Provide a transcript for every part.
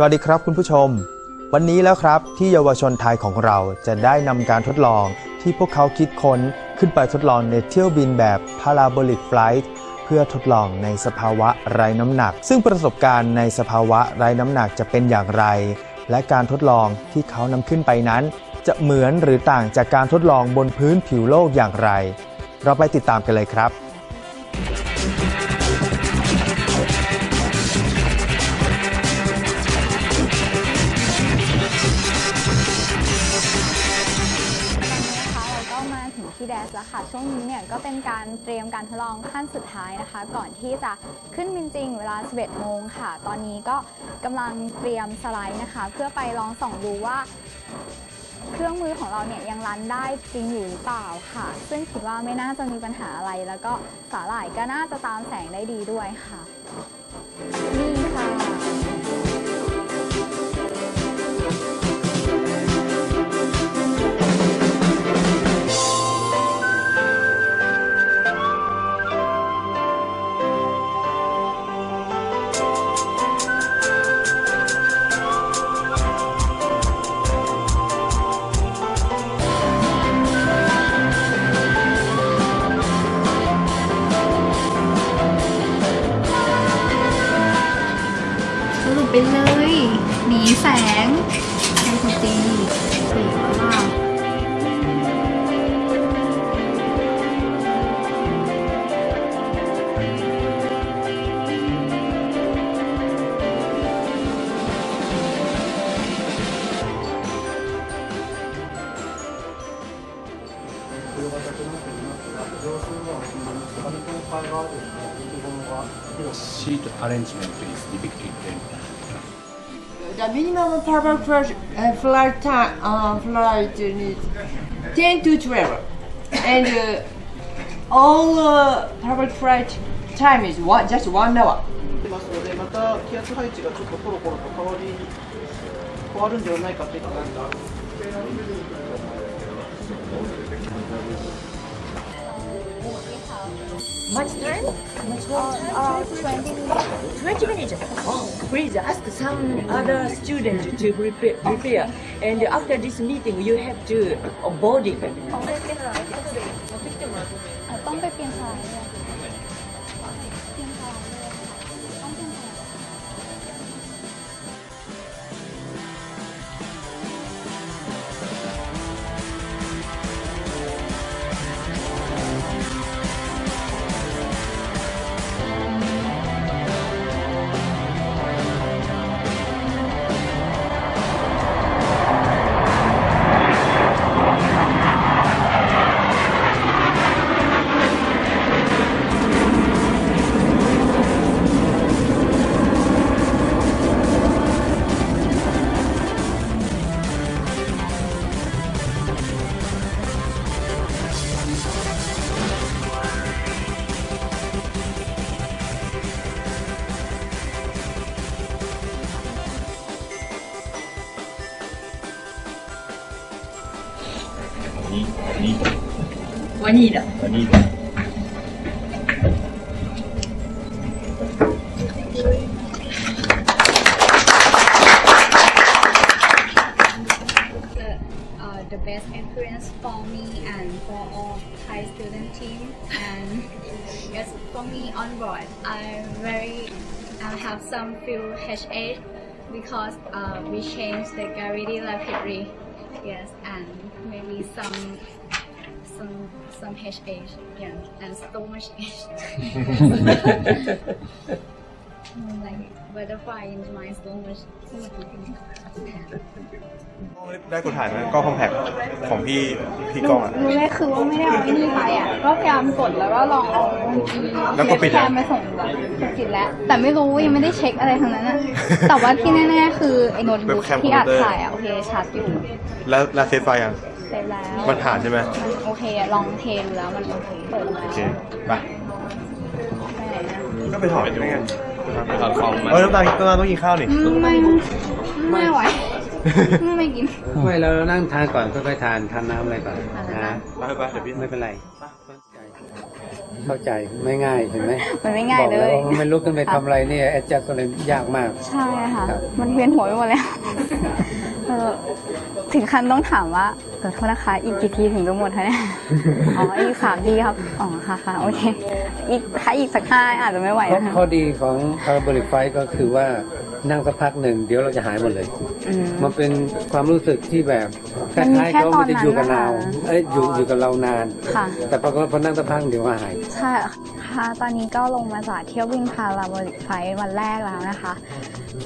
สวัสดีครับคุณผู้ชม วันนี้แล้วครับที่เยาวชนไทยของเราจะได้นำการทดลองที่พวกเขาคิดค้นขึ้นไปทดลองในเที่ยวบินแบบ Parabolic Flight เพื่อทดลองในสภาวะไร้น้ำหนัก ซึ่งประสบการณ์ในสภาวะไร้น้ำหนักจะเป็นอย่างไร และการทดลองที่เขานำขึ้นไปนั้น จะเหมือนหรือต่างจากการทดลองบนพื้นผิวโลกอย่างไร เราไปติดตามกันเลยครับ ถึงที่แดสแล้วค่ะ ช่วงนี้เนี่ยก็เป็นการเตรียมการทดลองขั้นสุดท้ายนะคะ ก่อนที่จะขึ้นบินจริงเวลา 11 โมงค่ะ ตอนนี้ก็กำลังเตรียมสไลด์นะคะ เพื่อไปลองส่องดูว่า เครื่องมือของเราเนี่ยยังรันได้จริงอยู่หรือเปล่าค่ะ ซึ่งคิดว่าไม่น่าจะมีปัญหาอะไร แล้วก็สาหร่ายก็น่าจะตามแสงได้ดีด้วยค่ะ นี่ค่ะ ไปเลย หนีแสงใช่คุณจีสีว่าก arrangement is depicted then. The minimum travel flight, uh, flight time, uh, flight is 10 to 12. And uh, all uh, travel flight time is one, just one hour. ますので、また気圧配置がちょっとコロコロと変わり変わるんではないかというこ Much time? Much more time? Uh, 20 minutes. 20 minutes? Oh, please ask some other students to prepare. prepare. And after this meeting, you have to uh, boarding. 500 pen 사이에. 500편 사이에. Vanilla. the, uh, the best experience for me and for all Thai student team and yes for me on board. I very I have some feel HH because uh, we changed the gravity rapidly. Yes and maybe some some some HH yeah and so much H like butterfly in my stomach so much ได้กูถ่ายไหมกล้องคอมแพคของพี่พี่กล้องอะรู้เลยคือว่าไม่ได้เอาไอ้นี่ไปอะ ก็พยายามกดแล้วก็ลองเอาแล้วก็ปิดแคอะมไปส่งแบบกดปิดแล้ว แต่ไม่รู้ยังไม่ได้เช็คอะไรทั้งนั้นอะ แต่ว่าที่แน่ๆคือไอ้โน้ตบุ๊กที่อัดถ่ายอะโอเคชัดอยู่ แล้วแล้วเซตไฟยัง เสร็จแล้ว มันหาใช่ไหมมันโอเคอะลองเทดูแล้วมันโอเคเปิดมาโอเคไปไปไหนนะก็ไปถอดด้วยกันไปถอดคอมมาเออน้ำตาลน้ำตาลต้องกินข้าวนี่อืมไม่ไม่ไหวไม่กินไม่เรานั่งทานก่อนค่อยๆทานทานน้ำอะไรก่อนทานน้ำนะไปไปเดี๋ยวพี่ไม่เป็นไรเข้าใจไม่ง่ายเห็นไหมมันไม่ง่ายบอกเลแล้วยว่าไม่ลุกขึ้นไปทำอะไรเนี่ยแอดจัดอะไรยากมาก ใช่ค่ะครับมันเวียนหัวไปหมดเลย เออถึงขั้นต้องถามว่าขอโทษนะคะอีกกี่ทีถึงจะหมดคะเนี่ย อ๋ออีกสามทีครับ อ๋อค่ะค่ะโอเค อีกถ้าอีกสักห้าอาจจะไม่ไหวข้อนะคะข้อดีของ parabolic flight ก็คือว่านั่งสักพักหนึ่งเดี๋ยวเราจะหายหมดเลยอืมมันเป็นความรู้สึกที่แบบคมันมีล้ายๆแค่เขาตอนไม่ได้อยู่กับนั้นเรานะคะเอ้ยอยู่อยู่กับเรานานค่ะแต่ปรากฏว่าพอนั่งสักพักเดี๋ยวก็หาย ใช่ค่ะ ตอนนี้ก็ลงมาจากเที่ยวบินพาราโบลิกไฟล์วันแรกแล้วนะคะ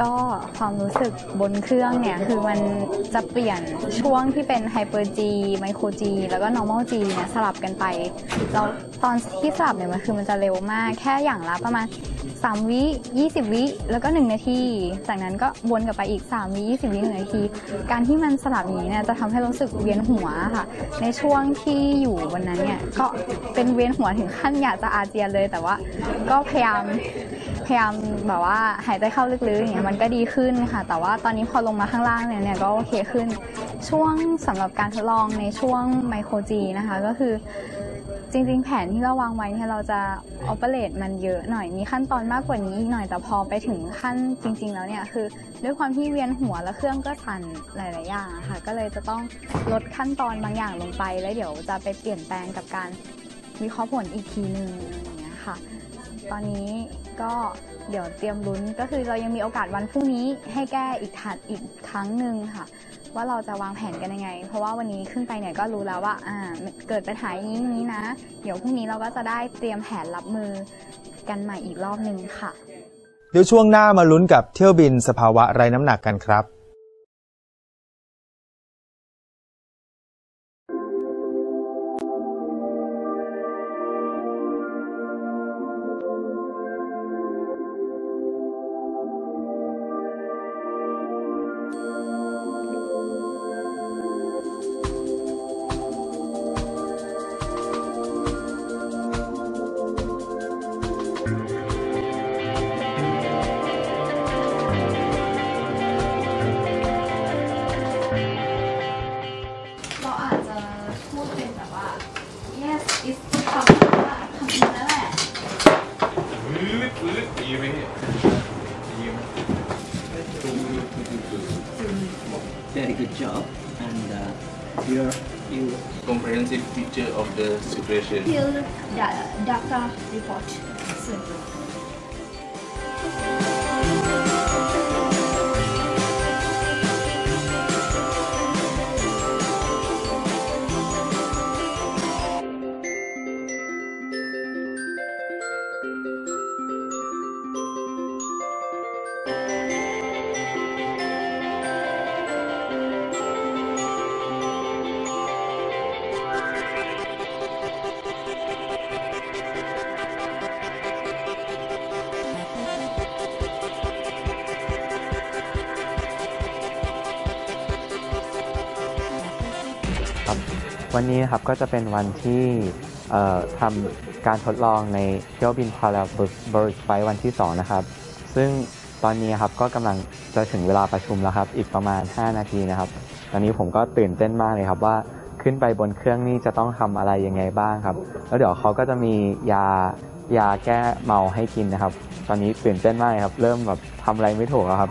ก็ความรู้สึกบนเครื่องเนี่ย คือมันจะเปลี่ยนช่วงที่เป็นไฮเปอร์จีไมโครจีแล้วก็ normal G เนี่ยสลับกันไปแล้วตอนที่สลับเนี่ยมันคือมันจะเร็วมาก แค่อย่างละประมาณ 3 วิ 20 วิ แล้วก็ 1 นาที จากนั้นก็วนกลับไปอีก 3 วิ 20 วิ1นาที การที่มันสลับนี้เนี่ยจะทำให้รู้สึกเวียนหัวค่ะ ในช่วงที่อยู่วันนั้นเนี่ยก็เป็นเวียนหัวถึงขั้นอยากจะอาเจียนเลย แต่ว่าก็พยายาม ยายามแบบว่าหายใจเข้าลึกๆอย่างเงี้ยมันก็ดีขึ้นค่ะ แต่ว่าตอนนี้พอลงมาข้างล่างเนี่ยเนี่ยก็โอเคขึ้น ช่วงสำหรับการทดลองในช่วงไมโครจีนะคะก็คือจริงๆ แผนที่เราวางไว้เนี่ยเราจะออเปเรตมันเยอะหน่อยมีขั้นตอนมากกว่านี้อีกหน่อยแต่พอไปถึงขั้นจริง ๆ แล้วเนี่ยคือ ด้วยความที่เวียนหัวและเครื่องก็สั่นหลาย ๆ อย่างค่ะ ก็เลยจะต้องลดขั้นตอนบางอย่างลงไป แล้วเดี๋ยวจะไปเปลี่ยนแปลงกับการวิเคราะห์ผลอีกทีหนึ่งอย่างเงี้ยค่ะ ตอนนี้ก็เดี๋ยวเตรียมลุ้นก็คือเรายังมีโอกาสวันพรุ่งนี้ให้แก้อีกถัดอีกครั้งหนึ่งค่ะ ว่าเราจะวางแผนกันยังไง เพราะว่าวันนี้ขึ้นไปเนี่ยก็รู้แล้วว่าอ่าเกิดปัญหาอย่างนี้นี้นะ เดี๋ยวพรุ่งนี้เราก็จะได้เตรียมแผนรับมือกันใหม่อีกรอบหนึ่งค่ะ เดี๋ยวช่วงหน้ามาลุ้นกับเที่ยวบินสภาวะไร้น้ำหนักกันครับ picture of the situation. Data report soon. วันนี้ครับก็จะเป็นวันที่ทำการทดลองในเที่ยวบินพาราบริสไฟวันที่ 2 นะครับ ซึ่งตอนนี้ครับก็กำลังจะถึงเวลาประชุมแล้วครับ อีกประมาณ 5 นาทีนะครับ ตอนนี้ผมก็ตื่นเต้นมากเลยครับว่าขึ้นไปบนเครื่องนี่จะต้องทำอะไรยังไงบ้างครับ แล้วเดี๋ยวเขาก็จะมียายาแก้เมาให้กินนะครับ ตอนนี้ตื่นเต้นมากเลยครับ เริ่มแบบทำอะไรไม่ถูกแล้วครับ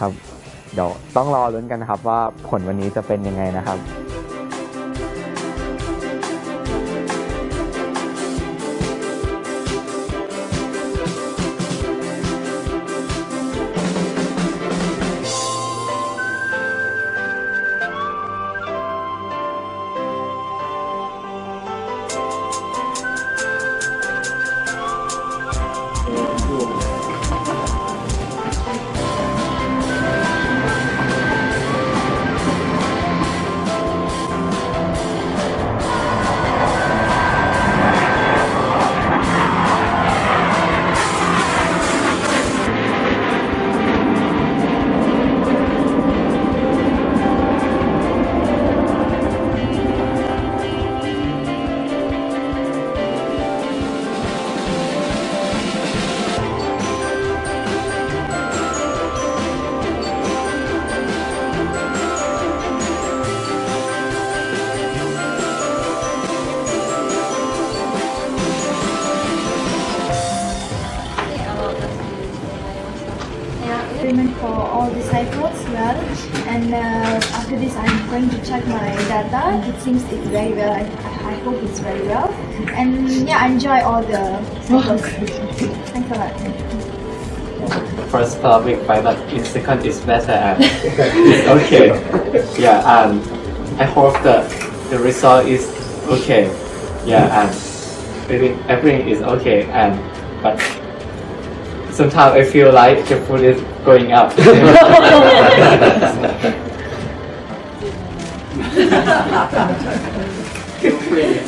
ครับ เดี๋ยวต้องรอลุ้นกันครับว่าผลวันนี้จะเป็นยังไงนะครับ data. It seems it's very well. I, I hope it's very well, and yeah, I enjoy all the photos. Thanks a lot. first public fight, but in second is better uh, and okay. Yeah, and I hope that the result is okay. Yeah, um, and everything, everything is okay. And but sometimes I feel like the food is going up. can play.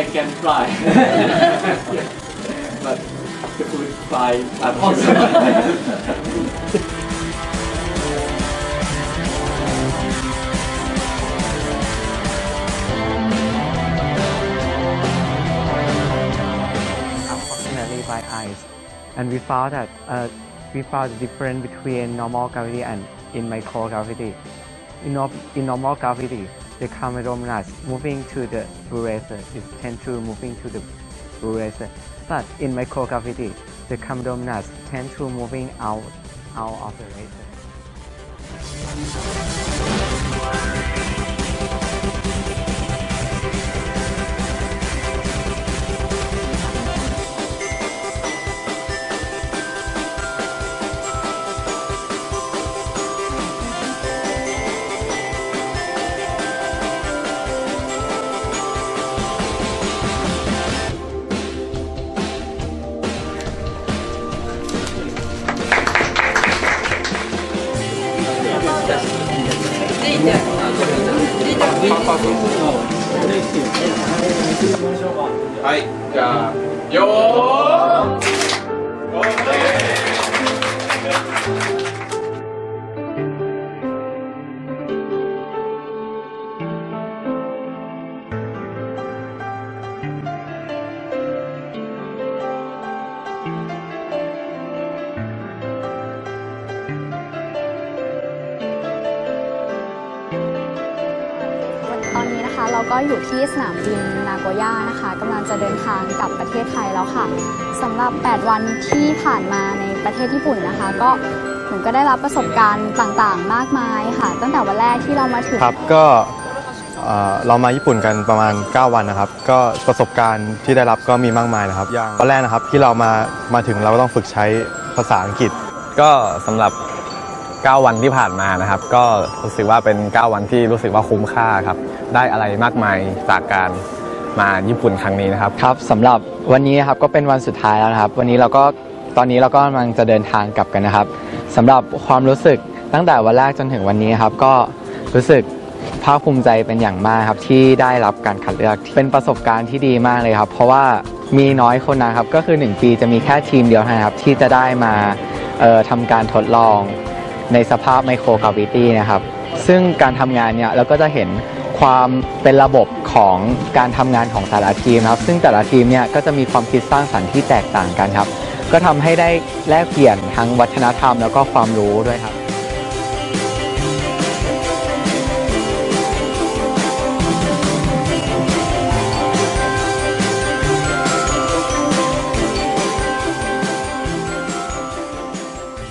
I can fly. but the food fly up. approximately by eyes. And we found that uh, we found the difference between normal gravity and in microgravity. In, in normal gravity, the Cameronas moving to the eraser is tend to moving to the eraser. But in microgravity, the Cameronas tend to moving out out of the eraser. เราก็อยู่ที่สนามบินนาโกย่านะคะกำลังจะเดินทางกลับประเทศไทยแล้วค่ะสำหรับ 8 วันที่ผ่านมาในประเทศญี่ปุ่นนะคะ ก็หนูก็ได้รับประสบการณ์ต่างๆ มากมายค่ะ ตั้งแต่วันแรกที่เรามาถึงครับก็เอ่อเรามาญี่ปุ่นกันประมาณ 9 วันนะครับ ก็ประสบการณ์ที่ได้รับก็มีมากมายนะครับอย่างวันแรกนะครับที่เรามามาถึงเราก็ต้องฝึกใช้ภาษาอังกฤษ ก็สำหรับ 9 วันที่ผ่านมานะครับ ก็รู้สึกว่าเป็น 9 วันที่รู้สึกว่าคุ้มค่าครับ ได้อะไรมากมายจากการมาญี่ปุ่นครั้งนี้นะครับ ครับสำหรับวันนี้นะครับก็เป็นวันสุดท้ายแล้วนะครับ วันนี้เราก็ตอนนี้เราก็กำลังจะเดินทางกลับกันนะครับสำหรับความรู้สึกตั้งแต่วันแรกจนถึงวันนี้ครับ ก็รู้สึกภาคภูมิใจเป็นอย่างมากครับที่ได้รับการคัดเลือกเป็นประสบการณ์ที่ดีมากเลยครับ เพราะว่ามีน้อยคนนะครับก็คือ 1 ปีจะมีแค่ทีมเดียวนั้นครับที่จะได้มาออทำการทดลอง ในสภาพไมโครกราวิตี้นะครับ ซึ่งการทำงานเนี่ยเราก็จะเห็นความเป็นระบบของการทำงานของแต่ละทีมครับ ซึ่งแต่ละทีมเนี่ยก็จะมีความคิดสร้างสรรค์ที่แตกต่างกันครับ ก็ทำให้ได้แลกเปลี่ยนทั้งวัฒนธรรมแล้วก็ความรู้ด้วยครับ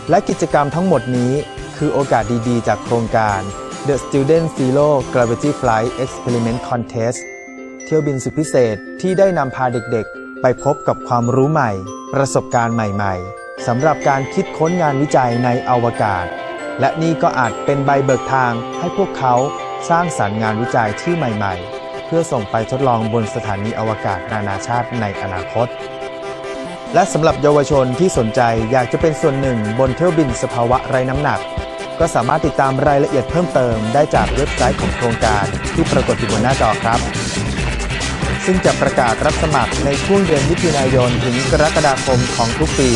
และกิจกรรมทั้งหมดนี้ คือโอกาสดีๆ จากโครงการ The Student Zero Gravity Flight Experiment Contest เที่ยวบินสุดพิเศษที่ได้นำพาเด็กๆ ไปพบกับความรู้ใหม่ ประสบการณ์ใหม่ๆสำหรับการคิดค้นงานวิจัยในอวกาศ และนี่ก็อาจเป็นใบเบิกทางให้พวกเขาสร้างสรรค์งานวิจัยที่ใหม่ๆ เพื่อส่งไปทดลองบนสถานีอวกาศนานาชาติในอนาคต และสำหรับเยาวชนที่สนใจอยากจะเป็นส่วนหนึ่งบนเที่ยวบินสภาวะไร้น้ำหนัก ก็สามารถติดตามรายละเอียดเพิ่มเติมได้จากเว็บไซต์ของโครงการที่ปรากฏอยู่บนหน้าจอครับ ซึ่งจะประกาศรับสมัครในช่วงเดือนมิถุนายนถึงกรกฎาคมของทุกปี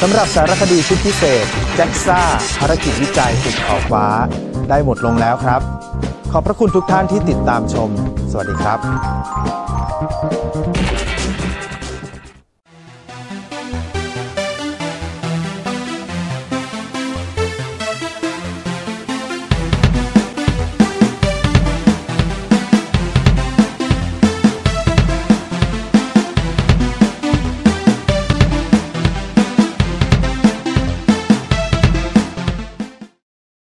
สำหรับสารคดีชุดพิเศษแจ็คซ่าภารกิจวิจัยติดขอบฟ้า ได้หมดลงแล้วครับ ขอบพระคุณทุกท่านที่ติดตามชม สวัสดีครับ